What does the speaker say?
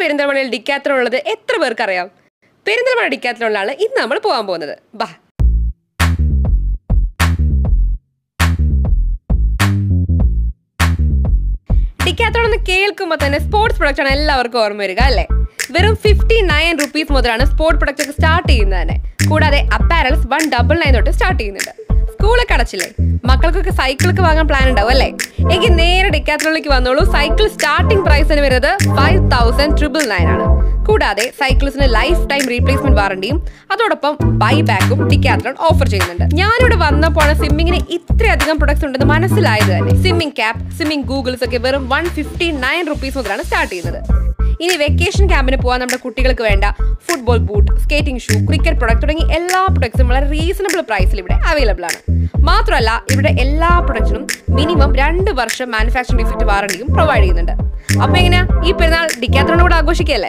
പെരിന്തൽമണ്ണയിൽ ഡിക്കാത്രോൺ ഉള്ളത് എത്ര പേർക്ക് അറിയാം പെരിന്തൽമണ ഡിക്കാത്രോണിലാണ് ഇന്ന് നമ്മൾ പോകാൻ പോകുന്നത്. ബാ. ഡിക്കാത്രോൺ എന്ന് കേൾക്കുമ്പോൾ തന്നെ സ്പോർട്സ് പ്രൊഡക്റ്റ് ആണ് എല്ലാവർക്കും ഓർമ്മ വരിക അല്ലേ? വെറും ഫിഫ്റ്റി നയൻ റുപ്പീസ് മുതലാണ് സ്പോർട്സ് പ്രൊഡക്റ്റ് ഒക്കെ സ്റ്റാർട്ട് ചെയ്യുന്നത് തന്നെ. കൂടാതെ അപ്പാരൽസ് വൺ ഡബിൾ നയൻ തൊട്ട് സ്റ്റാർട്ട് ചെയ്യുന്നുണ്ട്. സ്കൂളൊക്കെ അടച്ചില്ലേ? മക്കൾക്കൊക്കെ സൈക്കിളൊക്കെ വാങ്ങാൻ പ്ലാൻ ഉണ്ടാവും അല്ലേ? എനിക്ക് നേരെ ഡിക്കാത്രോണിലേക്ക് വന്നോളൂ. സൈക്കിൾ സ്റ്റാർട്ടിംഗ് പ്രൈസിന് വരുന്നത് ഫൈവ് തൗസൻഡ് ട്രിപ്പിൾ നയൻ ആണ്. കൂടാതെ സൈക്കിൾസിന് ലൈഫ് ടൈം റീപ്ലേസ്മെന്റ് വാറണ്ടിയും അതോടൊപ്പം ബൈ ബാക്കും ഡിക്കാത്രോൺ ഓഫർ ചെയ്യുന്നുണ്ട്. ഞാനിവിടെ വന്നപ്പോഴാണ് സ്വിമ്മിങ്ങിന് ഇത്രയധികം പ്രൊഡക്ട്സ് ഉണ്ടെന്ന് മനസ്സിലായത് തന്നെ. സ്വിമ്മിംഗ് ക്യാപ് സ്വിമ്മിംഗ് ഗൂഗിൾസ് ഒക്കെ വെറും വൺ ഫിഫ്റ്റി നയൻ റുപ്പീസ് മുതലാണ് സ്റ്റാർട്ട് ചെയ്യുന്നത്. ഇനി വെക്കേഷൻ ക്യാമ്പിന് പോകാൻ നമ്മുടെ കുട്ടികൾക്ക് വേണ്ട football boot skating shoe cricket product തുടങ്ങി എല്ലാ പ്രൊഡക്ട്സും വളരെ റീസണബിൾ പ്രൈസിൽ ഇവിടെ അവൈലബിൾ ആണ്. മാത്രമല്ല ഇവിടെ എല്ലാ പ്രൊഡക്റ്റിനും മിനിമം രണ്ട് വർഷം മാനുഫാക്ചറിംഗ് ഡിഫക്റ്റ് വാറണ്ടിയും പ്രൊവൈഡ് ചെയ്യുന്നുണ്ട്. അപ്പൊ എങ്ങനെയാ? ഈ പെരുന്നാൾ ഡിക്കാത്രോണോട് ആഘോഷിക്കല്ലേ